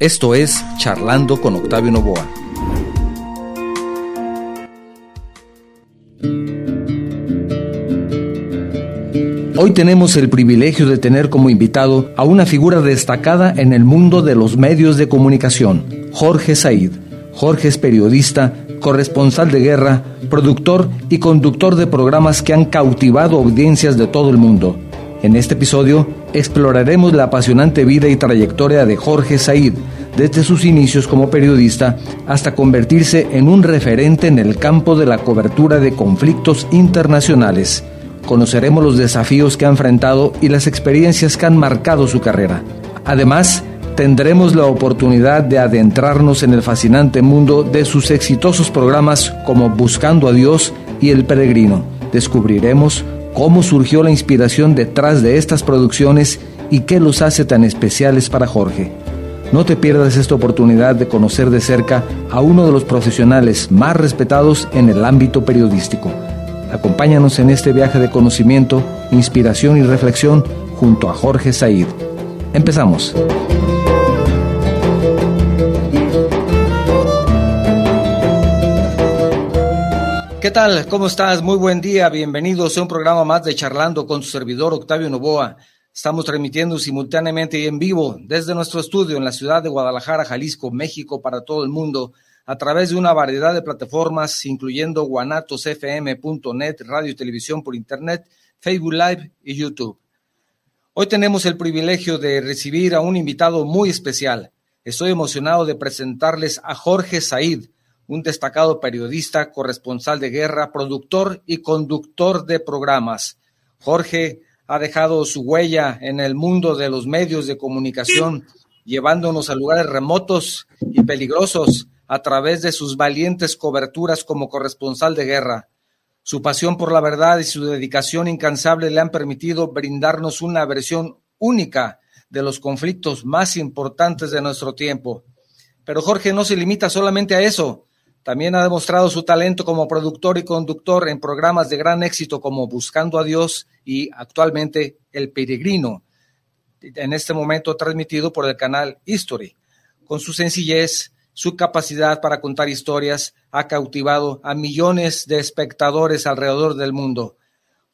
Esto es Charlando con Octavio Novoa. Hoy tenemos el privilegio de tener como invitado a una figura destacada en el mundo de los medios de comunicación, Jorge Said. Jorge es periodista, corresponsal de guerra, productor y conductor de programas que han cautivado audiencias de todo el mundo. En este episodio exploraremos la apasionante vida y trayectoria de Jorge Said, desde sus inicios como periodista hasta convertirse en un referente en el campo de la cobertura de conflictos internacionales. Conoceremos los desafíos que ha enfrentado y las experiencias que han marcado su carrera. Además, tendremos la oportunidad de adentrarnos en el fascinante mundo de sus exitosos programas como Buscando a Dios y El Peregrino. Descubriremos cómo surgió la inspiración detrás de estas producciones y qué los hace tan especiales para Jorge. No te pierdas esta oportunidad de conocer de cerca a uno de los profesionales más respetados en el ámbito periodístico. Acompáñanos en este viaje de conocimiento, inspiración y reflexión junto a Jorge Said. Empezamos. ¿Qué tal? ¿Cómo estás? Muy buen día. Bienvenidos a un programa más de Charlando con su servidor Octavio Novoa. Estamos transmitiendo simultáneamente y en vivo desde nuestro estudio en la ciudad de Guadalajara, Jalisco, México, para todo el mundo, a través de una variedad de plataformas, incluyendo guanatosfm.net, radio y televisión por Internet, Facebook Live y YouTube. Hoy tenemos el privilegio de recibir a un invitado muy especial. Estoy emocionado de presentarles a Jorge Said, un destacado periodista, corresponsal de guerra, productor y conductor de programas. Jorge ha dejado su huella en el mundo de los medios de comunicación, llevándonos a lugares remotos y peligrosos a través de sus valientes coberturas como corresponsal de guerra. Su pasión por la verdad y su dedicación incansable le han permitido brindarnos una versión única de los conflictos más importantes de nuestro tiempo. Pero Jorge no se limita solamente a eso. También ha demostrado su talento como productor y conductor en programas de gran éxito como Buscando a Dios y actualmente El Peregrino, en este momento transmitido por el canal History. Con su sencillez, su capacidad para contar historias ha cautivado a millones de espectadores alrededor del mundo.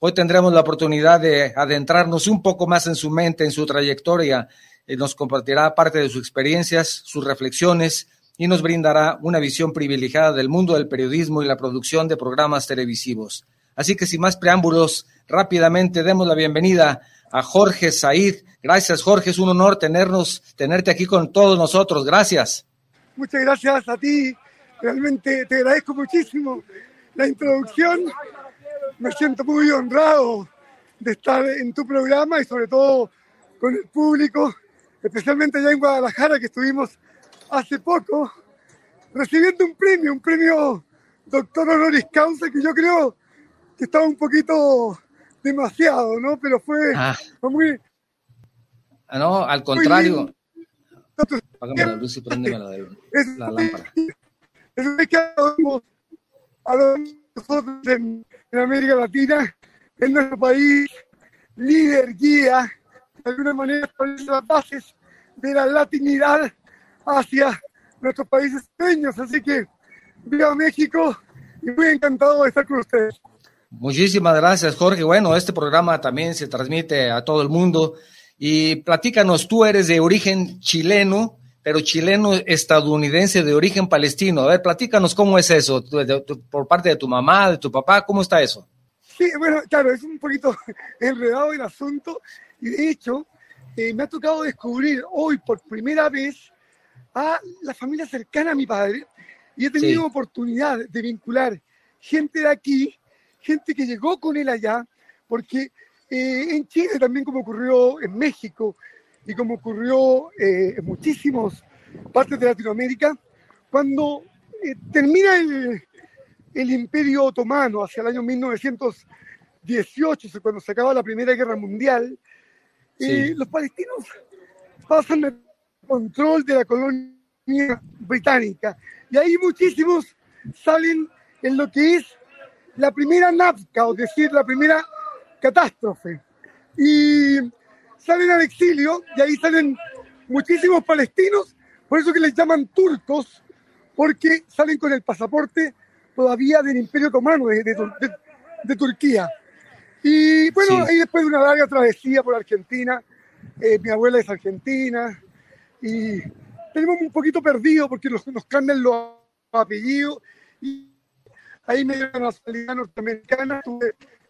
Hoy tendremos la oportunidad de adentrarnos un poco más en su mente, en su trayectoria, y nos compartirá parte de sus experiencias, sus reflexiones, y nos brindará una visión privilegiada del mundo del periodismo y la producción de programas televisivos. Así que sin más preámbulos, rápidamente demos la bienvenida a Jorge Said. Gracias, Jorge, es un honor tenernos, tenerte aquí con todos nosotros. Gracias. Muchas gracias a ti. Realmente te agradezco muchísimo la introducción. Me siento muy honrado de estar en tu programa y sobre todo con el público, especialmente allá en Guadalajara que estuvimos hace poco recibiendo un premio, un premio doctor honoris causa que yo creo que estaba un poquito demasiado, ¿no? Pero fue, Ah. fue muy... Ah, No, al contrario. Apágame la luz y préndeme la, de- la lámpara. es que a los- nosotros en, en América Latina, en nuestro país, líder, guía, de alguna manera establece las bases de la latinidad hacia nuestros países pequeños. Así que viva México y muy encantado de estar con ustedes. Muchísimas gracias, Jorge. Bueno, este programa también se transmite a todo el mundo. Y platícanos, tú eres de origen chileno, pero chileno estadounidense de origen palestino. A ver, platícanos cómo es eso, por parte de tu mamá, de tu papá, ¿cómo está eso? Sí, bueno, claro, es un poquito enredado el asunto y de hecho eh, me ha tocado descubrir hoy por primera vez a la familia cercana a mi padre y he tenido Sí. oportunidad de vincular gente de aquí, gente que llegó con él allá, porque eh, en Chile también como ocurrió en México y como ocurrió eh, en muchísimas partes de Latinoamérica, cuando eh, termina el, el Imperio Otomano hacia el año 1918, cuando se acaba la Primera Guerra Mundial, Sí. los palestinos pasan control de la colonia británica. Y ahí muchísimos salen en lo que es la primera nazca, o decir, la primera catástrofe. Y salen al exilio y ahí salen muchísimos palestinos Por eso que les llaman turcos, porque salen con el pasaporte todavía del Imperio Otomano de, de, Turquía. Y bueno, ahí después de una larga travesía por Argentina, eh, mi abuela es argentina, y tenemos un poquito perdido porque nos, nos cambian los apellidos, y ahí me dio la nacionalidad norteamericana,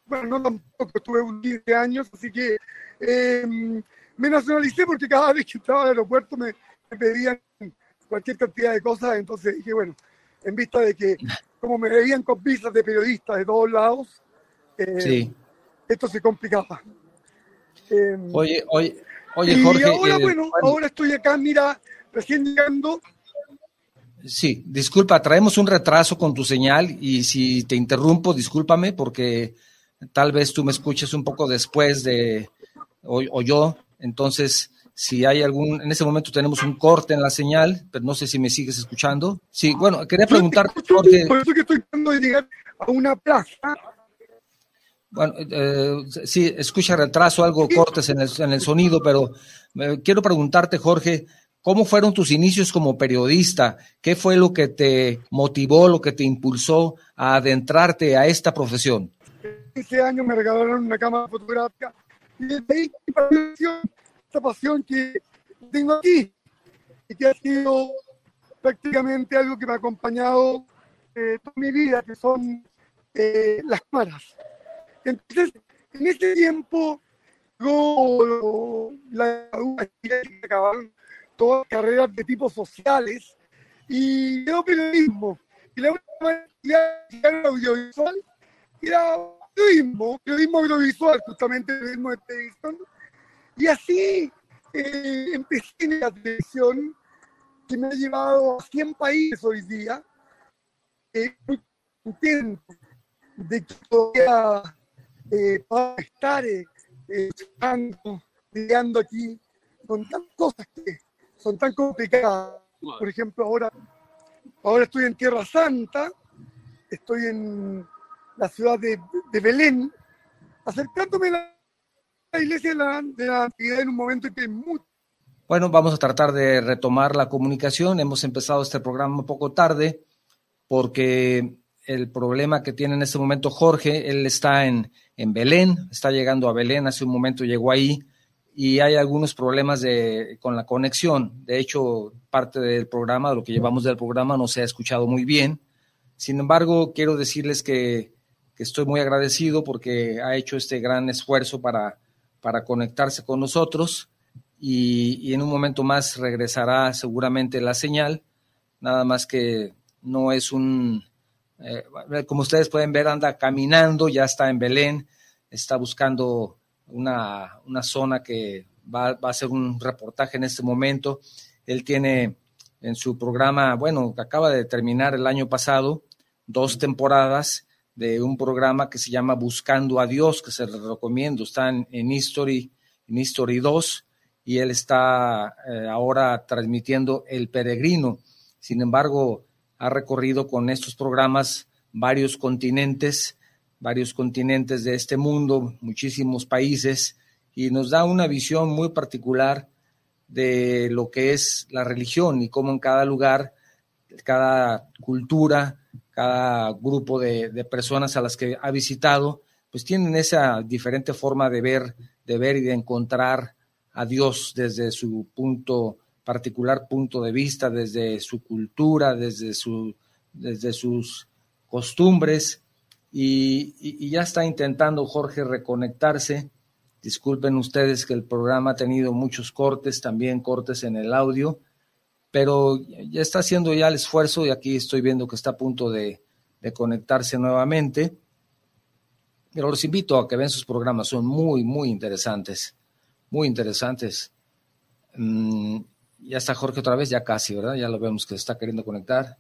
bueno, no tampoco, tuve un 15 años, así que em, me nacionalicé porque cada vez que entraba al aeropuerto me, pedían cualquier cantidad de cosas, entonces dije, bueno, en vista de que como me veían con visas de periodistas de todos lados, eh, esto se complicaba. Em, oye, oye, oye, Jorge. Y ahora, eh, bueno, ahora estoy acá, mira, recién llegando. Sí, disculpa, traemos un retraso con tu señal y si te interrumpo, discúlpame porque tal vez tú me escuches un poco después de, o, yo, entonces, si hay algún, en ese momento tenemos un corte en la señal, pero no sé si me sigues escuchando. Sí, bueno, quería preguntarte, Jorge. Por eso que estoy tratando de llegar a una plaza. Bueno, eh, sí, escucha retraso, algo cortes en el, en el sonido, pero eh, quiero preguntarte, Jorge, ¿cómo fueron tus inicios como periodista? ¿Qué fue lo que te motivó, lo que te impulsó a adentrarte a esta profesión? Ese año me regalaron una cámara fotográfica y desde ahí esta pasión que tengo aquí y que ha sido prácticamente algo que me ha acompañado eh, toda mi vida, que son eh, las cámaras. Entonces, en este tiempo, yo, la acabaron todas las carreras de tipo sociales y veo periodismo. Y la última de audiovisual era periodismo, periodismo audiovisual, justamente periodismo de televisión. Y así eh, empecé en la televisión, que me ha llevado a 100 países hoy día. Eh, muy contento de que todavía eh, pueda estar eh, lidiando aquí con tantas cosas que son tan complicadas. Por ejemplo, ahora, ahora estoy en Tierra Santa, estoy en la ciudad de, Belén, acercándome a la iglesia de la, de en un momento que es muy... Bueno, vamos a tratar de retomar la comunicación. Hemos empezado este programa un poco tarde porque el problema que tiene en este momento Jorge, él está en, en Belén, está llegando a Belén, hace un momento llegó ahí y hay algunos problemas de, con la conexión. De hecho, parte del programa, de lo que llevamos del programa, no se ha escuchado muy bien. Sin embargo, quiero decirles que que estoy muy agradecido porque ha hecho este gran esfuerzo para, para conectarse con nosotros y, en un momento más regresará seguramente la señal, nada más que no es un, eh, como ustedes pueden ver, anda caminando, ya está en Belén, está buscando una, una zona que va, va, a hacer un reportaje en este momento. Él tiene en su programa, bueno, acaba de terminar el año pasado, dos temporadas de un programa que se llama Buscando a Dios, que se recomiendo, está en, History, en History 2, y él está eh, ahora transmitiendo El Peregrino. Sin embargo, ha recorrido con estos programas varios continentes, varios continentes de este mundo, muchísimos países, y nos da una visión muy particular de lo que es la religión y cómo en cada lugar, cada cultura, cada grupo de, personas a las que ha visitado, pues tienen esa diferente forma de ver, de ver y de encontrar a Dios desde su punto particular punto de vista, desde su cultura, desde, su, desde sus costumbres, y, ya está intentando Jorge reconectarse. Disculpen ustedes que el programa ha tenido muchos cortes, también cortes en el audio, pero ya está haciendo ya el esfuerzo y aquí estoy viendo que está a punto de, conectarse nuevamente. Pero los invito a que vean sus programas, son muy, muy interesantes, muy interesantes. Mm, ya está Jorge otra vez, ya casi, ¿verdad? Ya lo vemos que se está queriendo conectar.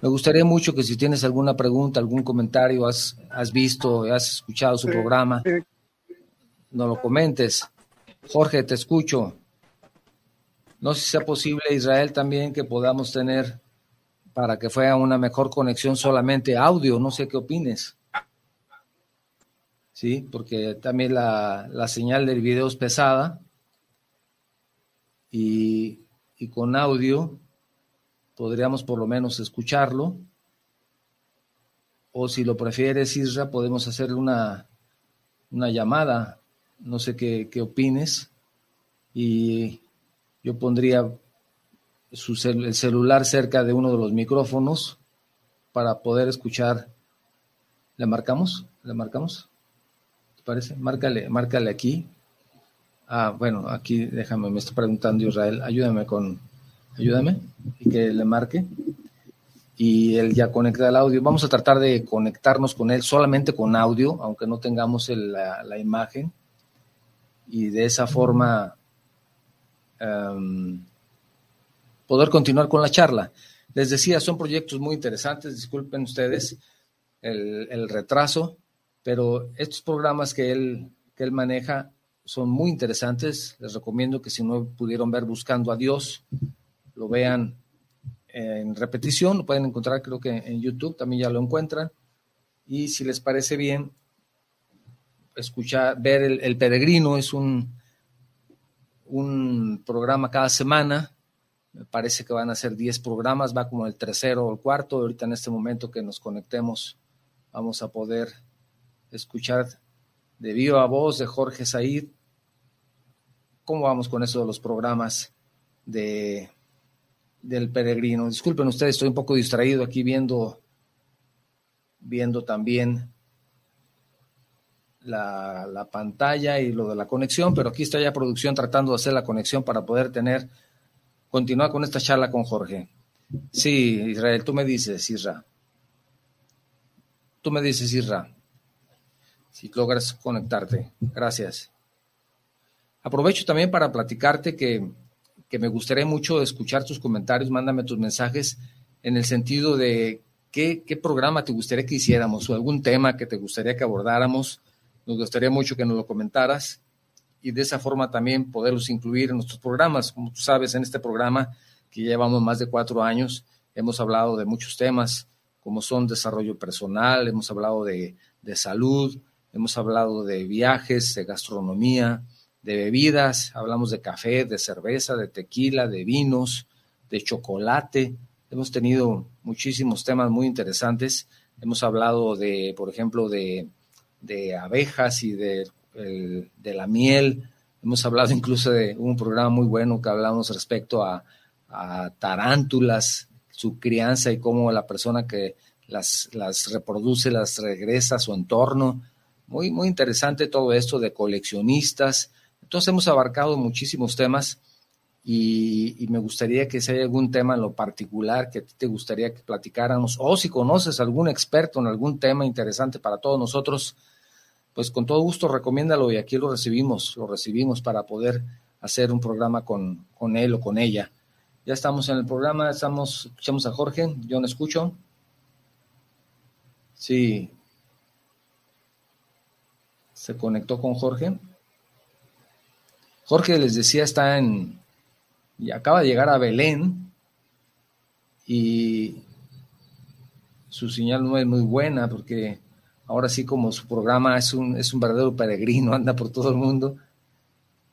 Me gustaría mucho que si tienes alguna pregunta, algún comentario, has, has visto, has escuchado su programa, no lo comentes. Jorge, te escucho. No sé si sea posible, Israel, también que podamos tener para que fuera una mejor conexión solamente audio. No sé qué opines. Sí, porque también la, señal del video es pesada y, y con audio podríamos por lo menos escucharlo. O si lo prefieres, Isra, podemos hacerle una, una llamada. No sé qué, qué opines. Y yo pondría su el celular cerca de uno de los micrófonos para poder escuchar. ¿Le marcamos? ¿Le marcamos? ¿Te parece? Márcale, márcale aquí. Ah, bueno, aquí déjame, me está preguntando Israel, ayúdame con, ayúdame y que le marque. Y él ya conecta el audio. Vamos a tratar de conectarnos con él solamente con audio, aunque no tengamos la, imagen. Y de esa forma em, poder continuar con la charla. Les decía, son proyectos muy interesantes, disculpen ustedes el, el retraso, pero estos programas que él, que él maneja son muy interesantes. Les recomiendo que si no pudieron ver Buscando a Dios, lo vean en repetición, lo pueden encontrar creo que en YouTube, también ya lo encuentran. Y si les parece bien, escuchar, ver el, Peregrino es un, un programa cada semana me parece que van a ser 10 programas, va como el tercero o el cuarto. Ahorita en este momento que nos conectemos vamos a poder escuchar de viva voz de Jorge Said. ¿Cómo vamos con eso de los programas de, del peregrino? Disculpen ustedes, estoy un poco distraído aquí viendo, viendo también la, la pantalla y lo de la conexión, pero aquí está ya producción tratando de hacer la conexión para poder tener Continúa con esta charla con Jorge. Sí, Israel, tú me dices, Isra. Tú me dices, Isra. Si logras conectarte. Gracias. Aprovecho también para platicarte que, me gustaría mucho escuchar tus comentarios. Mándame tus mensajes en el sentido de qué, qué programa te gustaría que hiciéramos o algún tema que te gustaría que abordáramos. Nos gustaría mucho que nos lo comentaras y de esa forma también poderlos incluir en nuestros programas. Como tú sabes, en este programa que llevamos más de cuatro años, hemos hablado de muchos temas, como son desarrollo personal, hemos hablado de, de salud, hemos hablado de viajes, de gastronomía, de bebidas, hablamos de café, de cerveza, de tequila, de vinos, de chocolate. Hemos tenido muchísimos temas muy interesantes. Hemos hablado de, por ejemplo, de, de abejas y de de la miel. Hemos hablado incluso de un programa muy bueno que hablamos respecto a, tarántulas, su crianza y cómo la persona que las, las reproduce las regresa a su entorno. Muy, muy interesante todo esto de coleccionistas. Entonces hemos abarcado muchísimos temas y, me gustaría que si hay algún tema en lo particular que te gustaría que platicáramos o si conoces algún experto en algún tema interesante para todos nosotros, pues con todo gusto recomiéndalo y aquí lo recibimos, lo recibimos para poder hacer un programa con, con él o con ella. Ya estamos en el programa, estamos, escuchamos a Jorge, yo no escucho. Sí. Se conectó con Jorge. Jorge les decía está en y acaba de llegar a Belén y su señal no es muy buena porque ahora sí como su programa es un, es un verdadero peregrino, anda por todo el mundo.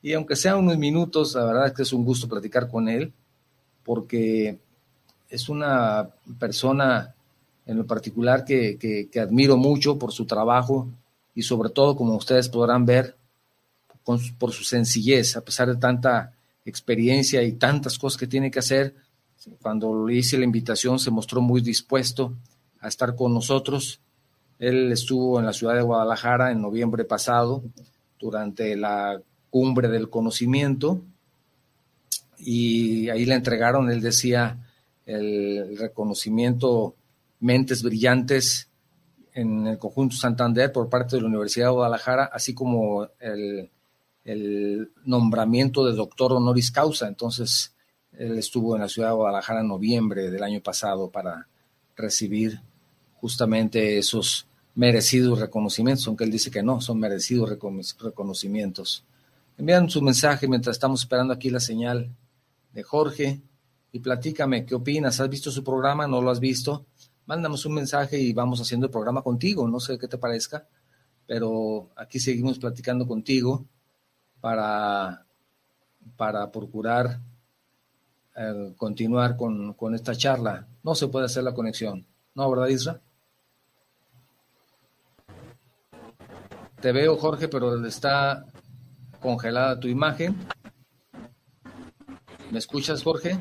Y aunque sea unos minutos, la verdad es que es un gusto platicar con él, porque es una persona en lo particular que, que, admiro mucho por su trabajo y sobre todo, como ustedes podrán ver, por su sencillez, a pesar de tanta experiencia y tantas cosas que tiene que hacer. Cuando le hice la invitación se mostró muy dispuesto a estar con nosotros él estuvo en la ciudad de Guadalajara en noviembre pasado durante la cumbre del conocimiento y ahí le entregaron, él decía, el reconocimiento Mentes Brillantes en el conjunto Santander por parte de la Universidad de Guadalajara, así como el, el nombramiento de doctor honoris causa. Entonces, él estuvo en la ciudad de Guadalajara en noviembre del año pasado para recibir justamente esos merecidos reconocimientos, aunque él dice que no, son merecidos reconocimientos. Envían su mensaje mientras estamos esperando aquí la señal de Jorge y platícame qué opinas. ¿Has visto su programa? ¿No lo has visto? Mándame un mensaje y vamos haciendo el programa contigo. No sé qué te parezca, pero aquí seguimos platicando contigo para, para procurar eh, continuar con, con, esta charla. No se puede hacer la conexión. ¿No, verdad, Isra? Te veo, Jorge, pero está congelada tu imagen. ¿Me escuchas, Jorge?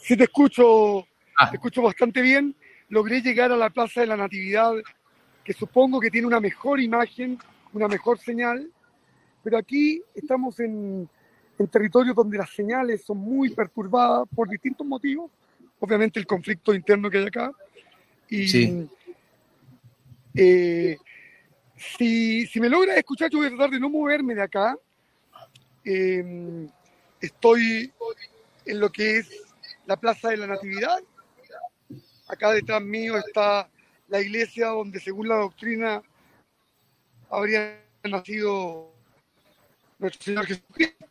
Sí, te escucho, ah. te escucho bastante bien. Logré llegar a la Plaza de la Natividad, que supongo que tiene una mejor imagen, una mejor señal, pero aquí estamos en, en territorios donde las señales son muy perturbadas por distintos motivos, obviamente el conflicto interno que hay acá. Y sí. eh, si, si, me logra escuchar, yo voy a tratar de no moverme de acá. Eh, estoy en lo que es la Plaza de la Natividad. Acá detrás mío está la iglesia donde según la doctrina habría nacido nuestro Señor Jesucristo.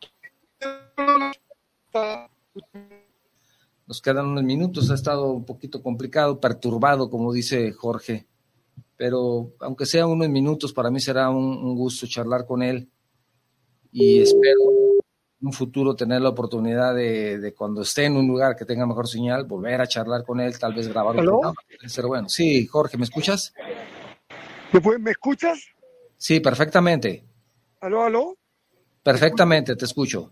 Nos quedan unos minutos, ha estado un poquito complicado, perturbado, como dice Jorge, pero aunque sean unos minutos, para mí será un, gusto charlar con él y espero en un futuro tener la oportunidad de, cuando esté en un lugar que tenga mejor señal, volver a charlar con él, tal vez grabar un programa. Ser bueno. Sí, Jorge, ¿me escuchas? ¿Me escuchas? Sí, perfectamente. ¿Aló, aló? Perfectamente, te escucho.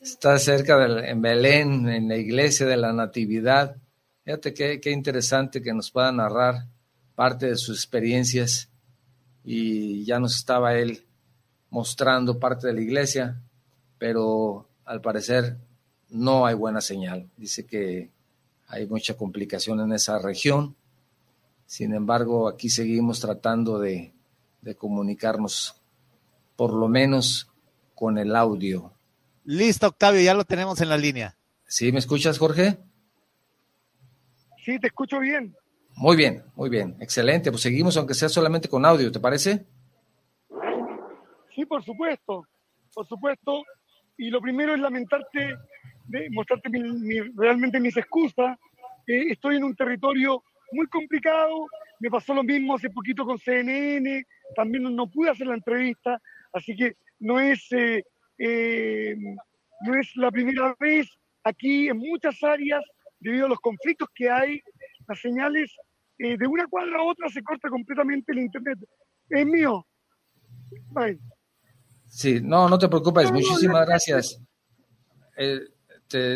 Está cerca de, en Belén, en la iglesia de la Natividad. Fíjate qué, qué interesante que nos pueda narrar parte de sus experiencias y ya nos estaba él mostrando parte de la iglesia, pero al parecer no hay buena señal. Dice que hay mucha complicación en esa región. Sin embargo, aquí seguimos tratando de, de comunicarnos, por lo menos con el audio. Listo, Octavio, ya lo tenemos en la línea. ¿Sí me escuchas, Jorge? Sí, te escucho bien. Muy bien, muy bien, excelente. Pues seguimos, aunque sea solamente con audio, ¿te parece? Sí, por supuesto, por supuesto. Y lo primero es lamentarte, de mostrarte realmente mis excusas. estoy en un territorio muy complicado. Me pasó lo mismo hace poquito con CNN. También no pude hacer la entrevista, así que no es eh, eh, no es la primera vez aquí en muchas áreas, debido a los conflictos que hay, las señales eh, de una cuadra a otra se corta completamente el internet. Es mío. Sí, no, no te preocupes, muchísimas gracias. Eh,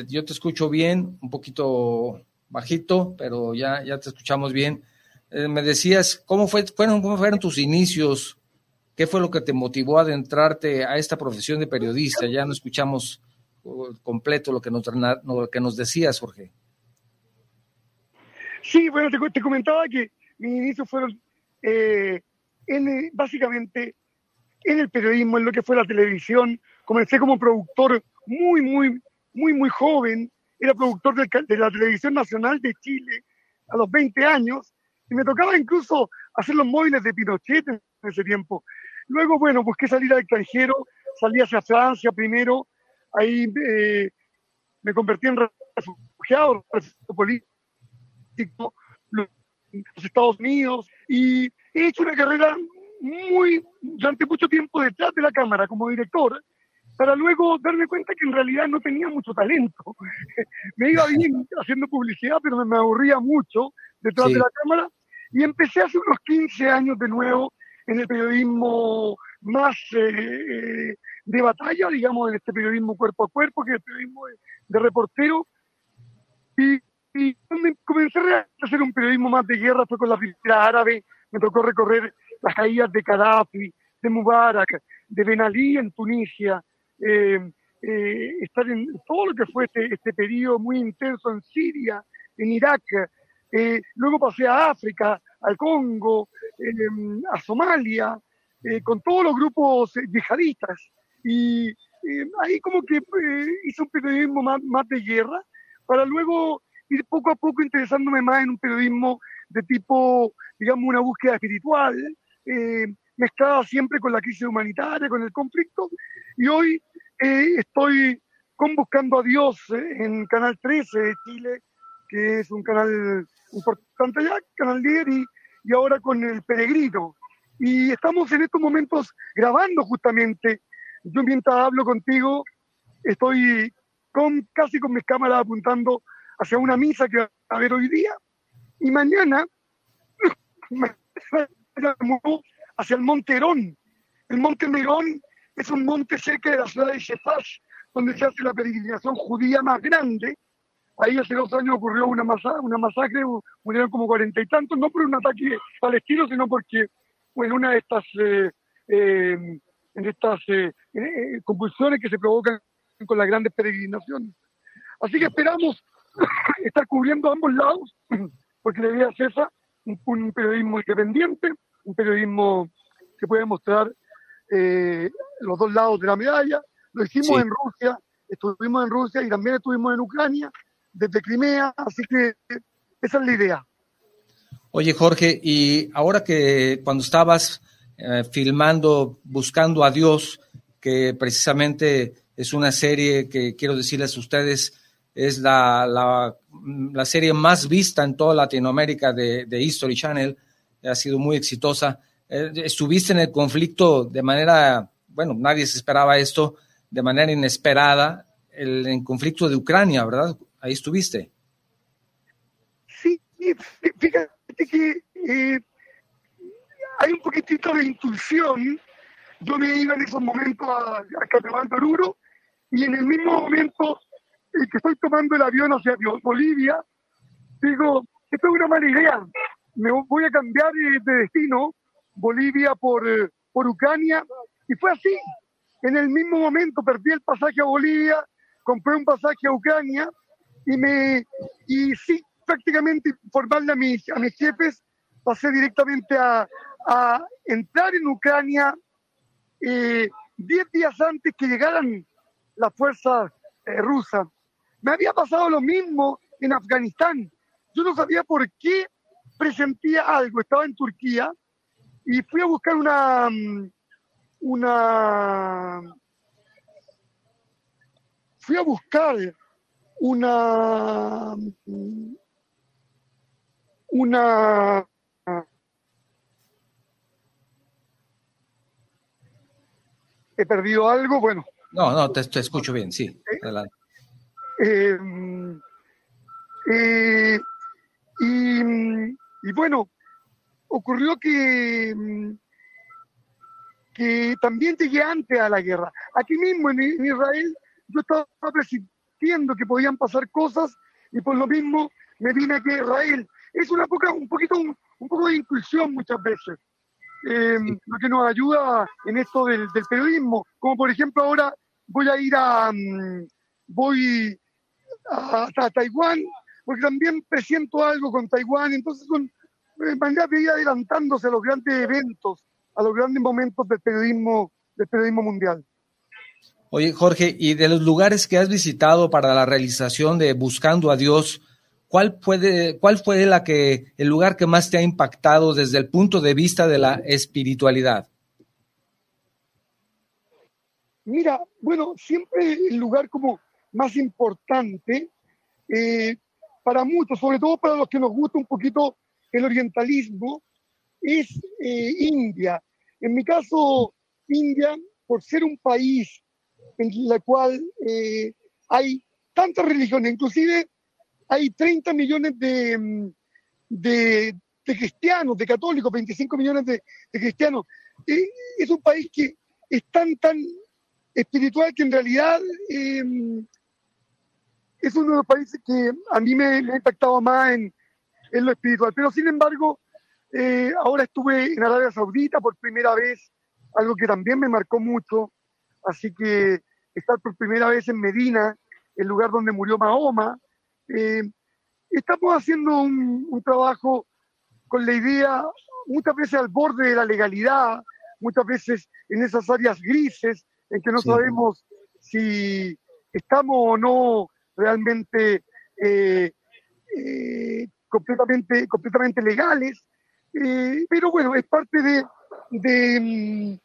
yo te escucho bien, un poquito bajito, pero ya, ya te escuchamos bien. me decías, ¿cómo, fue, fueron, ¿cómo fueron tus inicios ¿Qué fue lo que te motivó a adentrarte a esta profesión de periodista? Ya no escuchamos uh, completo lo que nos, que nos decías, Jorge. Sí, bueno, te, comentaba que mis inicios fueron eh, en, básicamente en el periodismo, en lo que fue la televisión. Comencé como productor muy, muy, muy, muy joven. Era productor de, de la Televisión Nacional de Chile a los 20 años y me tocaba incluso hacer los móviles de Pinochet en ese tiempo. Luego, bueno, busqué salir al extranjero, salí hacia Francia primero, ahí eh, me convertí en refugiado, político, los Estados Unidos, y he hecho una carrera muy, durante mucho tiempo detrás de la cámara como director, para luego darme cuenta que en realidad no tenía mucho talento. me iba bien haciendo publicidad, pero me, aburría mucho detrás de la cámara, y empecé hace unos 15 años de nuevo en el periodismo más eh, de batalla, digamos, en este periodismo cuerpo a cuerpo, que es el periodismo de, reportero. Y, y, comencé a hacer un periodismo más de guerra fue con la primera árabe, me tocó recorrer las caídas de Gaddafi, de Mubarak, de Ben Ali en Tunisia, eh, eh, estar en todo lo que fue este, este periodo muy intenso en Siria, en Irak. luego pasé a África, al Congo, em, a Somalia, eh, con todos los grupos yihadistas. Y em, ahí como que eh, hice un periodismo más, de guerra, para luego ir poco a poco interesándome más en un periodismo de tipo, digamos, una búsqueda espiritual, eh, mezclada siempre con la crisis humanitaria, con el conflicto. Y hoy estoy con Buscando a Dios en Canal 13 de Chile, que es un canal importante ya, Canal y, y ahora con El Peregrino. Y estamos en estos momentos grabando justamente. Yo mientras hablo contigo, estoy con, casi con mis cámaras apuntando hacia una misa que va a haber hoy día. Y mañana hacia el Monte Herón. El Monte Merón es un monte cerca de la ciudad de Shefash, donde se hace la peregrinación judía más grande. Ahí hace dos años ocurrió una, masa, una masacre, murieron como cuarenta y tantos, no por un ataque palestino, sino porque en una de estas, eh, eh, en estas eh, convulsiones que se provocan con las grandes peregrinaciones. Así que esperamos estar cubriendo ambos lados, porque la idea es esa, un, periodismo independiente, un periodismo que puede mostrar eh, los dos lados de la medalla. Lo hicimos en Rusia, estuvimos en Rusia y también estuvimos en Ucrania, desde Crimea, así que esa es la idea. Oye, Jorge, y ahora que cuando estabas eh, filmando Buscando a Dios, que precisamente es una serie que quiero decirles a ustedes, es la, la, serie más vista en toda Latinoamérica de, History Channel, ha sido muy exitosa. Eh, estuviste en el conflicto de manera, bueno, nadie se esperaba esto, de manera inesperada, el, el conflicto de Ucrania, ¿verdad? Ahí estuviste. Sí, fíjate que eh, hay un poquitito de intuición. Yo me iba en esos momentos a, a Oruro y en el mismo momento que estoy tomando el avión hacia Bolivia, digo, esto es una mala idea, me voy a cambiar de destino, Bolivia por, eh, por Ucrania, y fue así. En el mismo momento perdí el pasaje a Bolivia, compré un pasaje a Ucrania y me y sí, prácticamente informarle a mis, a mis jefes, pasé directamente a, a entrar en Ucrania eh, diez días antes que llegaran las fuerzas eh, rusas. Me había pasado lo mismo en Afganistán. Yo no sabía por qué presentía algo. Estaba en Turquía y fui a buscar una, una, fui a buscar una, una, he perdido algo, bueno. No, no, te, escucho bien, sí. ¿Eh? Adelante. Eh, eh, y, bueno, ocurrió que, que también llegué antes a la guerra. Aquí mismo en, Israel yo estaba presintiendo que podían pasar cosas y por lo mismo me vine aquí a Israel. Es una poca, un poquito un, poco de intuición muchas veces. Eh, lo que nos ayuda en esto del, periodismo, como por ejemplo ahora voy a ir a, mm, voy a, Taiwán, porque también presiento algo con Taiwán, entonces son maneras de ir adelantándose a los grandes eventos, a los grandes momentos del periodismo, del periodismo mundial. Oye, Jorge, y de los lugares que has visitado para la realización de Buscando a Dios, ¿cuál fue, cuál fue la que, el lugar que más te ha impactado desde el punto de vista de la espiritualidad? Mira, bueno, siempre el lugar como más importante eh, para muchos, sobre todo para los que nos gusta un poquito el orientalismo, es eh, India. En mi caso, India, por ser un país en el cual eh, hay tantas religiones, inclusive hay 30 millones de, de, cristianos, de católicos, 25 millones de, cristianos. es un país que es tan, tan espiritual que en realidad es uno de los países que a mí me, ha impactado más en, lo espiritual. Pero sin embargo, eh, ahora estuve en Arabia Saudita por primera vez, algo que también me marcó mucho. Así que estar por primera vez en Medina, el lugar donde murió Mahoma. Eh, estamos haciendo un, trabajo con la idea, muchas veces al borde de la legalidad, muchas veces en esas áreas grises, en que no sabemos si estamos o no realmente eh, eh, completamente, completamente legales. Eh, pero bueno, es parte de, de,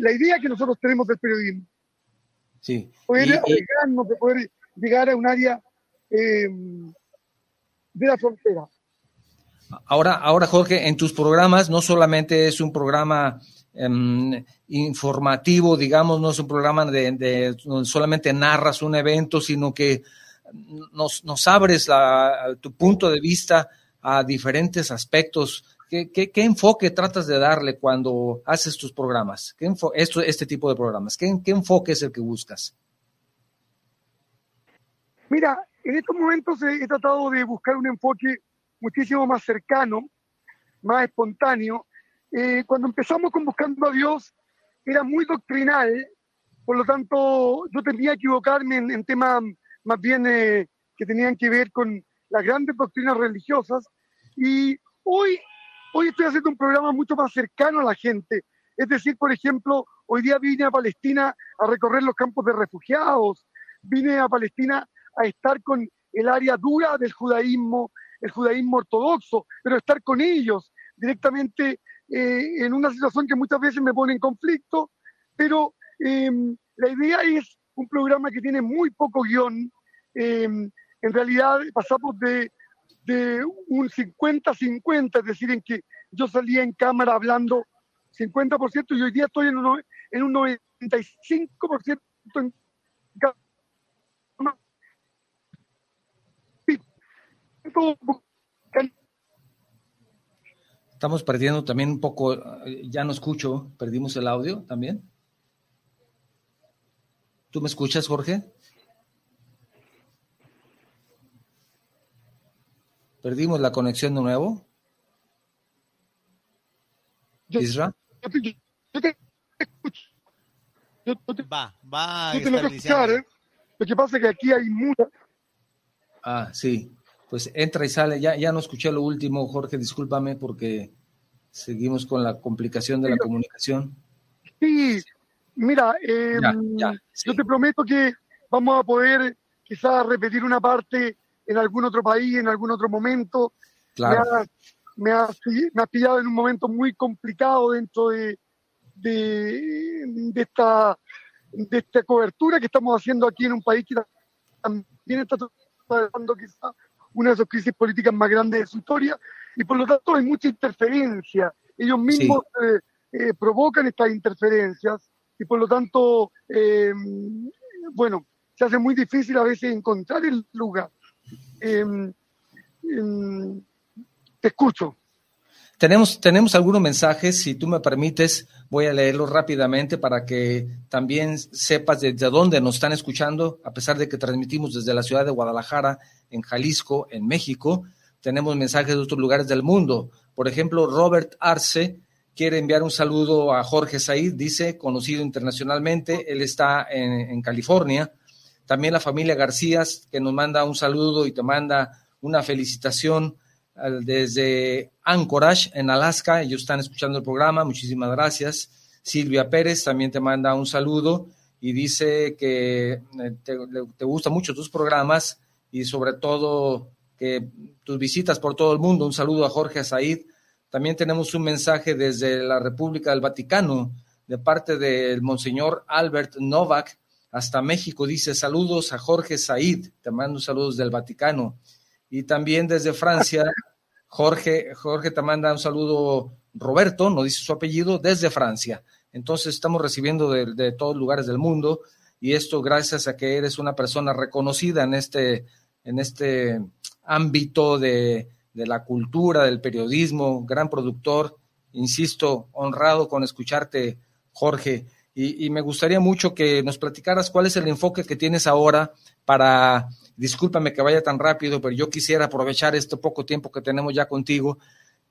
la idea que nosotros tenemos del periodismo. Sí. Poder de poder llegar a un área de la frontera. Ahora, ahora, Jorge, en tus programas no solamente es un programa em, informativo, digamos, no es un programa de, donde solamente narras un evento, sino que nos, nos abres tu punto de vista a diferentes aspectos. ¿Qué, qué, enfoque tratas de darle cuando haces tus programas? ¿Qué esto, este tipo de programas? ¿Qué, ¿Qué enfoque es el que buscas? Mira, en estos momentos he, tratado de buscar un enfoque muchísimo más cercano, más espontáneo. Eh, cuando empezamos con Buscando a Dios, era muy doctrinal, por lo tanto yo tenía que equivocarme en, temas más bien eh, que tenían que ver con las grandes doctrinas religiosas. Y hoy, hoy estoy haciendo un programa mucho más cercano a la gente. Es decir, por ejemplo, hoy día vine a Palestina a recorrer los campos de refugiados, vine a Palestina a estar con el área dura del judaísmo, el judaísmo ortodoxo, pero estar con ellos directamente eh, en una situación que muchas veces me pone en conflicto, pero em, la idea es un programa que tiene muy poco guion. Em, en realidad pasamos de, de un 50-50, es decir, en que yo salía en cámara hablando 50% y hoy día estoy en un, en un 95% en Estamos perdiendo también un poco, ya no escucho, perdimos el audio también. ¿Tú me escuchas, Jorge? Perdimos la conexión de nuevo. Isra. Va, va. Yo te lo escuchar, ¿eh? Lo que pasa es que aquí hay mucha. Ah, sí pues entra y sale. Ya, ya no escuché lo último, Jorge, discúlpame porque seguimos con la complicación de la comunicación. Sí, mira, em, yo te prometo que vamos a poder quizás repetir una parte en algún otro país, en algún otro momento. Claro. Me has me pillado en un momento muy complicado dentro de, de, esta, de esta cobertura que estamos haciendo aquí en un país que también está tratando quizás una de sus crisis políticas más grandes de su historia, y por lo tanto hay mucha interferencia. Ellos mismos eh, eh, provocan estas interferencias, y por lo tanto, eh, bueno, se hace muy difícil a veces encontrar el lugar. Em, em, te escucho. Tenemos, tenemos algunos mensajes, si tú me permites, voy a leerlos rápidamente para que también sepas desde dónde nos están escuchando, a pesar de que transmitimos desde la ciudad de Guadalajara, en Jalisco, en México. Tenemos mensajes de otros lugares del mundo. Por ejemplo, Robert Arce quiere enviar un saludo a Jorge Said, dice, conocido internacionalmente, él está en, en California. También la familia García, que nos manda un saludo y te manda una felicitación desde Anchorage, en Alaska. Ellos están escuchando el programa. Muchísimas gracias. Silvia Pérez también te manda un saludo y dice que eh, te, te gustan mucho tus programas y sobre todo que tus visitas por todo el mundo. Un saludo a Jorge Said. También tenemos un mensaje desde la República del Vaticano de parte del Monseñor Albert Novak hasta México. Dice saludos a Jorge Said. Te mando saludos del Vaticano. Y también desde Francia, Jorge, Jorge te manda un saludo, Roberto, no dice su apellido, desde Francia. Entonces estamos recibiendo de, todos lugares del mundo y esto gracias a que eres una persona reconocida en este, en este ámbito de, la cultura, del periodismo, gran productor. Insisto, honrado con escucharte, Jorge. Y, me gustaría mucho que nos platicaras cuál es el enfoque que tienes ahora para discúlpame que vaya tan rápido, pero yo quisiera aprovechar este poco tiempo que tenemos ya contigo.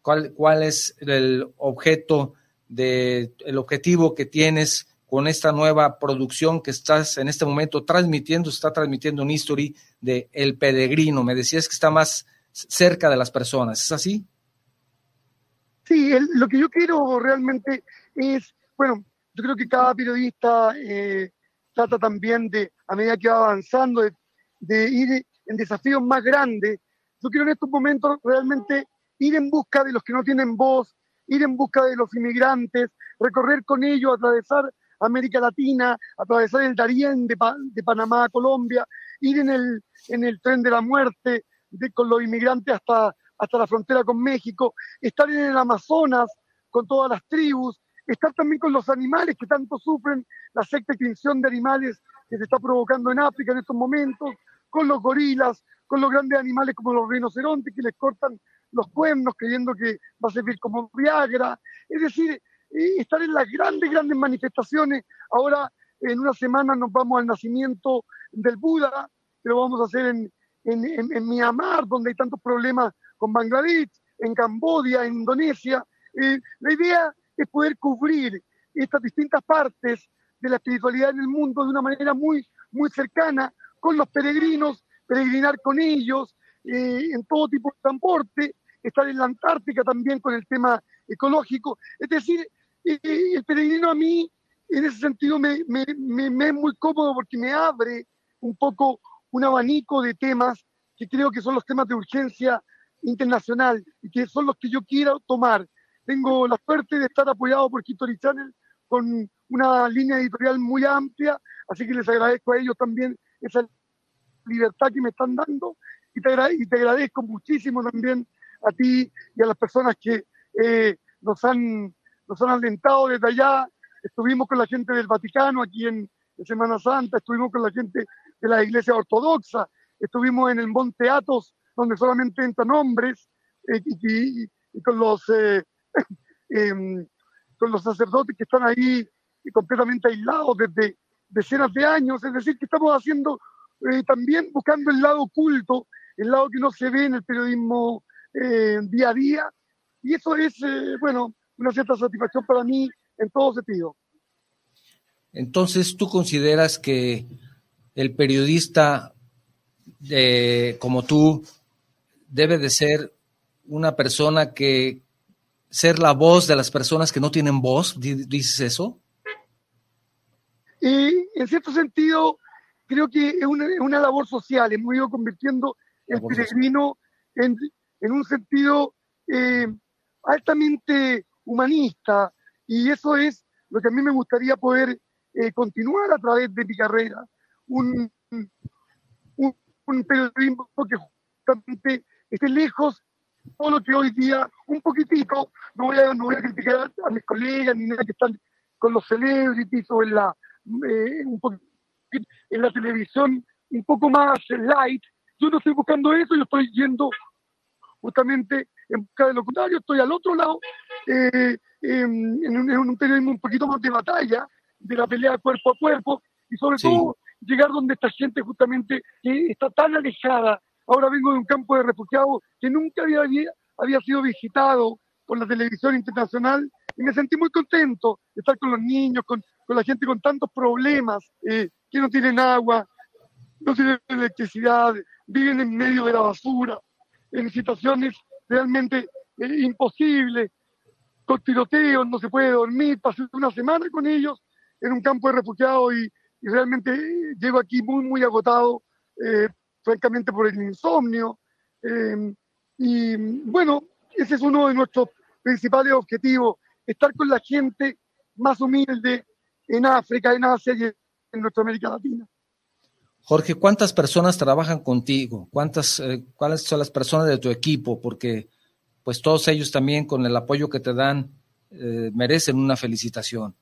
¿Cuál, cuál es el objeto, de, el objetivo que tienes con esta nueva producción que estás en este momento transmitiendo? Está transmitiendo un history de El Peregrino. Me decías que está más cerca de las personas. ¿Es así? Sí, lo que yo quiero realmente es, bueno, yo creo que cada periodista eh, trata también de, a medida que va avanzando, de de ir en desafíos más grandes. Yo quiero en estos momentos realmente ir en busca de los que no tienen voz, ir en busca de los inmigrantes, recorrer con ellos, atravesar América Latina, atravesar el Darién de, de Panamá a Colombia, ir en el, en el tren de la muerte con los inmigrantes hasta, hasta la frontera con México, estar en el Amazonas con todas las tribus, estar también con los animales que tanto sufren la secta extinción de animales que se está provocando en África en estos momentos, con los gorilas, con los grandes animales como los rinocerontes que les cortan los cuernos creyendo que va a servir como Viagra. Es decir, eh, estar en las grandes, grandes manifestaciones. Ahora, en una semana nos vamos al nacimiento del Buda, que lo vamos a hacer en, en, Myanmar, donde hay tantos problemas con Bangladesh, en Cambodia, en Indonesia. Eh, la idea es poder cubrir estas distintas partes de la espiritualidad en el mundo de una manera muy, muy cercana, con los peregrinos, peregrinar con ellos, eh, en todo tipo de transporte, estar en la Antártica también con el tema ecológico. Es decir, eh, el peregrino a mí, en ese sentido, me, me, me, es muy cómodo porque me abre un poco un abanico de temas que creo que son los temas de urgencia internacional y que son los que yo quiero tomar. Tengo la suerte de estar apoyado por History Channel con una línea editorial muy amplia, así que les agradezco a ellos también esa libertad que me están dando y te, y te agradezco muchísimo también a ti y a las personas que eh, nos, han, nos han alentado desde allá. Estuvimos con la gente del Vaticano aquí en, Semana Santa, estuvimos con la gente de la Iglesia Ortodoxa, estuvimos en el Monte Athos, donde solamente entran hombres, eh, y, con los eh, em, con los sacerdotes que están ahí completamente aislados desde decenas de años, es decir, que estamos haciendo eh, también buscando el lado oculto, el lado que no se ve en el periodismo día a día, y eso es, bueno, una cierta satisfacción para mí en todo sentido. Entonces, ¿tú consideras que el periodista como tú debe de ser una persona que ser la voz de las personas que no tienen voz, dices eso? Y en cierto sentido, creo que es una, labor social, hemos ido convirtiendo el peregrino en, un sentido eh, altamente humanista, y eso es lo que a mí me gustaría poder eh, continuar a través de mi carrera. Un, un, periodismo que justamente esté lejos todo lo que hoy día, un poquitito, no voy a, no voy a criticar a mis colegas ni nada que están con los celebrities o en la, eh, en la televisión un poco más light. Yo no estoy buscando eso, yo estoy yendo justamente en busca de lo contrario, estoy al otro lado, eh, en, un, en, un, periodismo un poquito más de batalla, de la pelea cuerpo a cuerpo, y sobre todo llegar donde esta gente justamente que está tan alejada. Ahora vengo de un campo de refugiados que nunca había, había sido visitado por la televisión internacional y me sentí muy contento de estar con los niños, con, con la gente con tantos problemas, eh, que no tienen agua, no tienen electricidad, viven en medio de la basura, en situaciones realmente eh, imposibles, con tiroteos, no se puede dormir, pasé una semana con ellos en un campo de refugiados y, realmente llego aquí muy, muy agotado, eh, francamente por el insomnio. Eh, y bueno, ese es uno de nuestros principales objetivos, estar con la gente más humilde en África, en Asia y en nuestra América Latina. Jorge, ¿cuántas personas trabajan contigo? ¿Cuántas, eh, ¿Cuáles son las personas de tu equipo? Porque pues todos ellos también con el apoyo que te dan merecen una felicitación.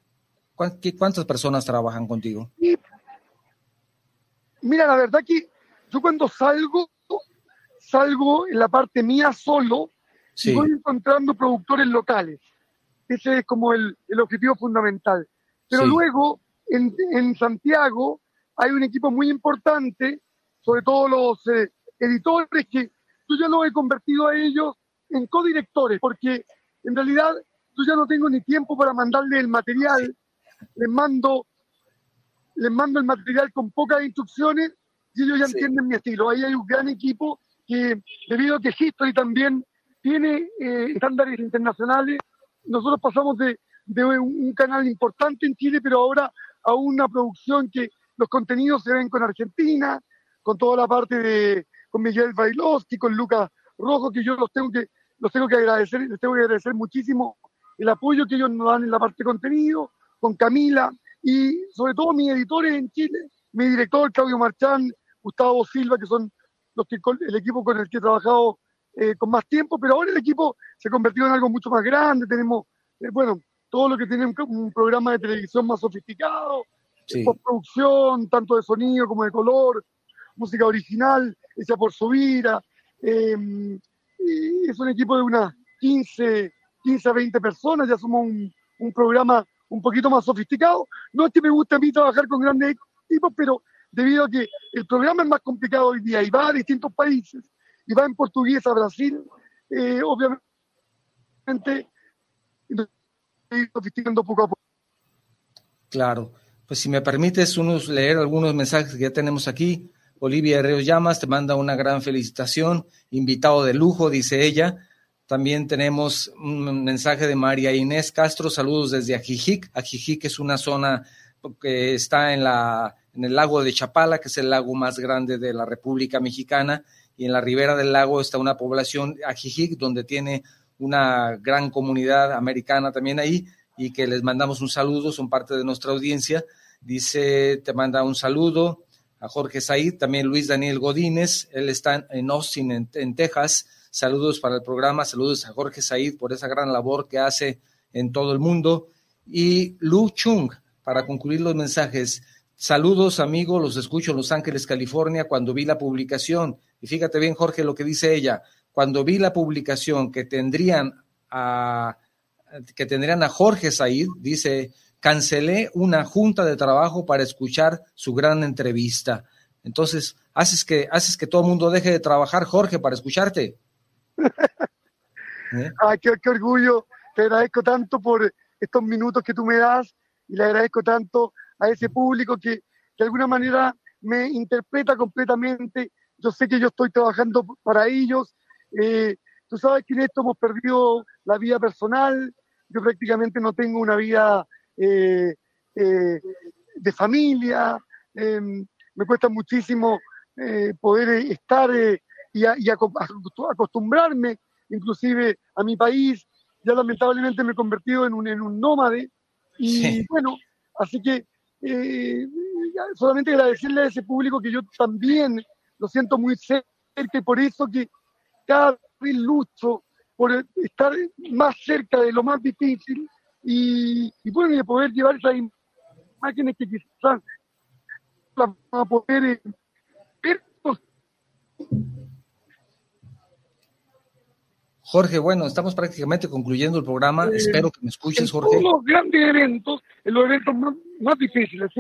¿Cuántas personas trabajan contigo? mira, la verdad que yo cuando salgo, salgo en la parte mía solo y voy encontrando productores locales. Ese es como el, objetivo fundamental. Pero luego, en, Santiago, hay un equipo muy importante, sobre todo los eh, editores, que yo ya lo he convertido a ellos en codirectores, porque en realidad yo ya no tengo ni tiempo para mandarle el material les mando, les mando el material con pocas instrucciones y ellos ya entienden mi estilo. Ahí hay un gran equipo que, debido a que History también tiene eh, estándares internacionales, nosotros pasamos de, de, un canal importante en Chile, pero ahora a una producción que los contenidos se ven con Argentina, con toda la parte de con Miguel Bailovsky, con Lucas Rojo, que yo los tengo que los tengo que agradecer, les tengo que agradecer muchísimo el apoyo que ellos nos dan en la parte de contenido, con Camila y sobre todo mis editores en Chile, mi director Claudio Marchán, Gustavo Silva, que son los que, el equipo con el que he trabajado eh, con más tiempo, pero ahora el equipo se ha convertido en algo mucho más grande, tenemos, eh, bueno, todo lo que tiene un, programa de televisión más sofisticado, postproducción, tanto de sonido como de color, música original, hecha por Subira. Em, es un equipo de unas 15, 15 a 20 personas, ya somos un, un programa un poquito más sofisticado. No es que me guste a mí trabajar con grandes equipos, pero debido a que el programa es más complicado hoy día y va a distintos países, y va en portugués a Brasil, eh, obviamente sofisticando poco a poco. Claro, pues si me permites unos leer algunos mensajes que ya tenemos aquí. Olivia Herreos Llamas te manda una gran felicitación, invitado de lujo, dice ella. También tenemos un mensaje de María Inés Castro, saludos desde Ajijic. Ajijic es una zona que está en, la, en el lago de Chapala, que es el lago más grande de la República Mexicana, y en la ribera del lago está una población, Ajijic, donde tiene una gran comunidad americana también ahí, y que les mandamos un saludo, son parte de nuestra audiencia. Dice, te manda un saludo a Jorge Said, también Luis Daniel Godínez, él está en Austin, en, Texas. Saludos para el programa, saludos a Jorge Said por esa gran labor que hace en todo el mundo. Y Lu Chung, para concluir los mensajes. Saludos, amigos, los escucho en Los Ángeles, California, cuando vi la publicación. Y fíjate bien, Jorge, lo que dice ella. Cuando vi la publicación que tendrían a, que tendrían a Jorge Said, dice, cancelé una junta de trabajo para escuchar su gran entrevista. Entonces, haces que, haces que todo el mundo deje de trabajar, Jorge, para escucharte. ¿Eh? Ay, qué, qué orgullo. Te agradezco tanto por estos minutos que tú me das y le agradezco tanto a ese público que de alguna manera me interpreta completamente. Yo sé que yo estoy trabajando para ellos. Eh, tú sabes que en esto hemos perdido la vida personal. Yo prácticamente no tengo una vida eh, eh, de familia. Em, me cuesta muchísimo poder estar y, acostumbrarme inclusive a mi país. Ya lamentablemente me he convertido en un, en un nómade y bueno, así que eh, solamente agradecerle a ese público que yo también lo siento muy cerca y por eso que cada vez lucho por estar más cerca de lo más difícil y, y bueno, de poder llevar esas imágenes que quizás las vamos a poder Jorge, bueno, estamos prácticamente concluyendo el programa. Eh, Espero que me escuches, Jorge. En los grandes eventos, en los eventos más, difíciles, sí.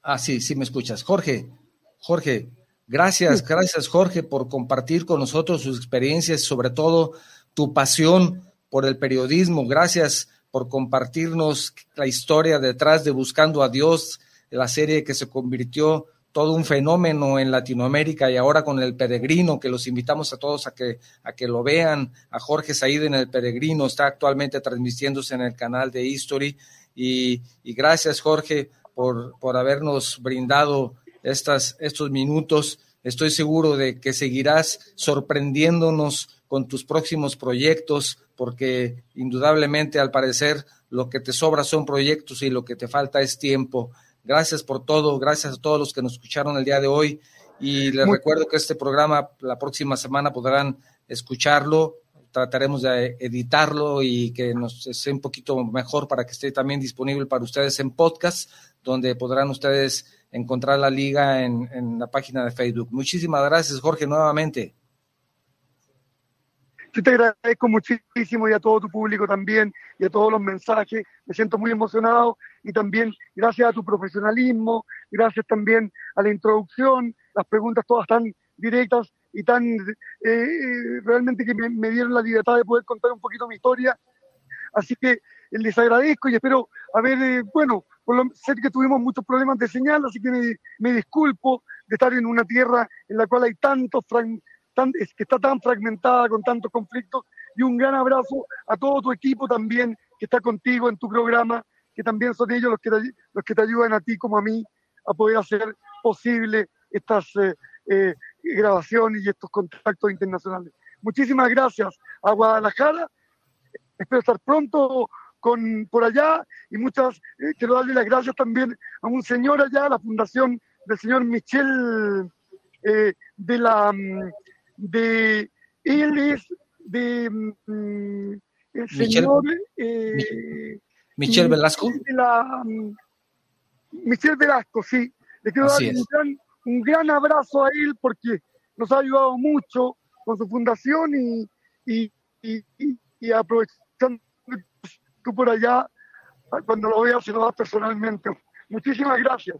Ah, sí, sí me escuchas. Jorge, Jorge, gracias, gracias, Jorge, por compartir con nosotros sus experiencias, sobre todo tu pasión por el periodismo. Gracias por compartirnos la historia detrás de Buscando a Dios, la serie que se convirtió todo un fenómeno en Latinoamérica y ahora con el peregrino, que los invitamos a todos a que, a que lo vean, a Jorge Said en el peregrino, está actualmente transmitiéndose en el canal de History y, gracias Jorge por, por habernos brindado estas, estos minutos. Estoy seguro de que seguirás sorprendiéndonos con tus próximos proyectos, porque indudablemente al parecer lo que te sobra son proyectos y lo que te falta es tiempo. Gracias por todo, gracias a todos los que nos escucharon el día de hoy y les recuerdo que este programa la próxima semana podrán escucharlo, trataremos de editarlo y que nos sea un poquito mejor para que esté también disponible para ustedes en podcast, donde podrán ustedes encontrar la liga en, en la página de Facebook. Muchísimas gracias, Jorge, nuevamente. Yo te agradezco muchísimo y a todo tu público también y a todos los mensajes. Me siento muy emocionado y también gracias a tu profesionalismo, gracias también a la introducción, las preguntas todas tan directas y tan eh, eh, realmente que me, dieron la libertad de poder contar un poquito mi historia. Así que les agradezco y espero haber, eh, bueno, por lo, sé que tuvimos muchos problemas de señal, así que me, disculpo de estar en una tierra en la cual hay tantos es que está tan fragmentada con tantos conflictos y un gran abrazo a todo tu equipo también que está contigo en tu programa, que también son ellos los que te, los que te ayudan a ti como a mí a poder hacer posible estas eh, eh, grabaciones y estos contactos internacionales. Muchísimas gracias a Guadalajara. Espero estar pronto con, por allá y muchas, eh, quiero darle las gracias también a un señor allá, la fundación del señor Michel de la mm, de él es de mm, el señor eh, Michelle Velasco. Mm, Michelle Velasco, sí. Le quiero dar un gran, un gran, abrazo a él porque nos ha ayudado mucho con su fundación y, y, y, y aprovechando tú por allá, cuando lo veas se lo das personalmente. Muchísimas gracias.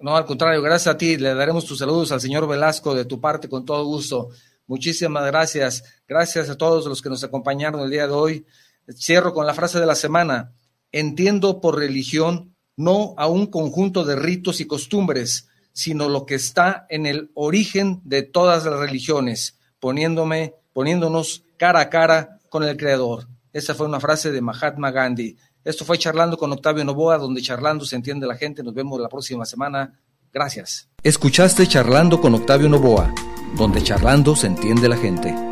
No, al contrario, gracias a ti. Le daremos tus saludos al señor Velasco de tu parte con todo gusto. Muchísimas gracias. Gracias a todos los que nos acompañaron el día de hoy. Cierro con la frase de la semana. Entiendo por religión no a un conjunto de ritos y costumbres, sino lo que está en el origen de todas las religiones, poniéndome, poniéndonos cara a cara con el Creador. Esa fue una frase de Mahatma Gandhi. Esto fue Charlando con Octavio Novoa, donde charlando se entiende la gente. Nos vemos la próxima semana. Gracias. Escuchaste Charlando con Octavio Novoa, donde charlando se entiende la gente.